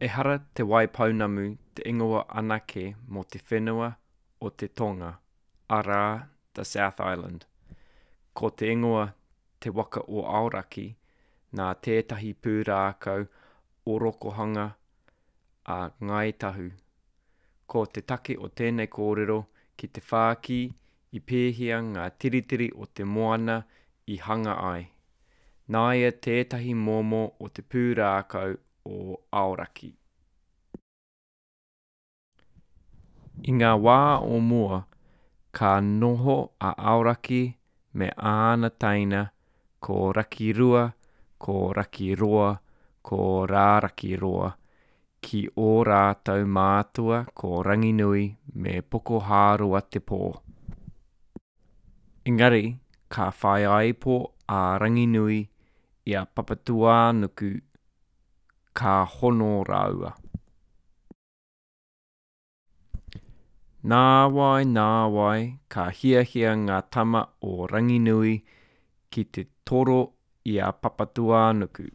Ehara te Waipounamu te ingoa anake mō te whenua o te Tonga, arā, the South Island. Ko te ingoa Te Waka o Aoraki nā tētahi pūrākau o rokohanga a Ngāi Tahu. Ko te take o tēnei kōrero ki te whāki i pēhia ngā tiritiri o te moana i hanga ai. Nāia tētahi momo o te pūrākau o Aoraki. I ngā wā o mua, ka noho a Aoraki me āna taina ko Rakirua, ko Rakiroa, ko Rārakiroa, ki ō rātou mātua ko Ranginui me Pokohāroa Te Pō. Engari ka whaiāipo a Ranginui i a Papatūānuku ka hono rāua. Nāwai, nāwai, ka hiahia ngā tama o Ranginui ki te toro i a Papatūānuku.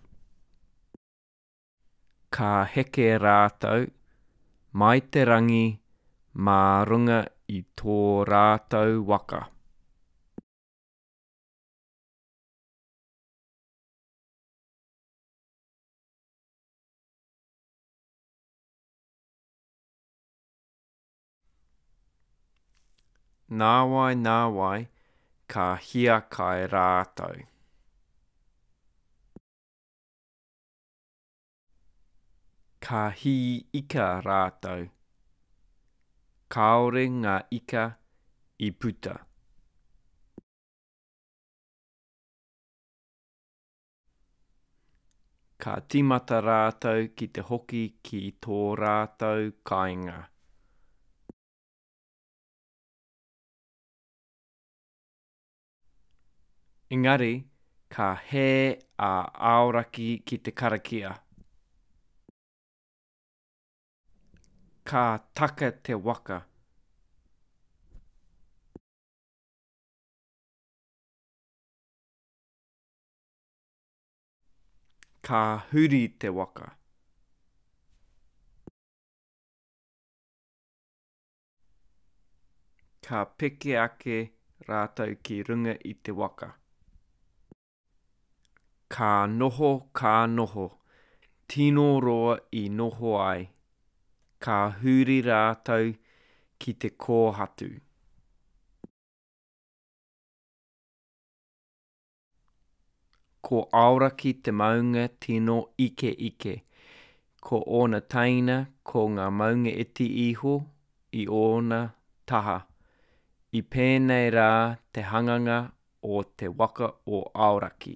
Ka heke rātou mai te rangi mā runga i tō rātou waka. Nāwai nāwai ka hiakai rātou. Ka hī ika rātou. Kāore ngā ika i puta. Ka tīmata rātou ki te hoki ki tō rātou kāinga. Engari, ka hē a Aoraki ki te karakia. Ka taka te waka. Ka huri te waka. Ka peke ake rātou ki runga i te waka. Ka noho, ka noho, tino roa i noho ai, ka huri rātou ki te kōhatu. Ko Aoraki te maunga tino ikeike. Ko ōna taina ko ngā maunga iti iho i ōna taha. I pēnei rā te hanganga o te waka o Aoraki.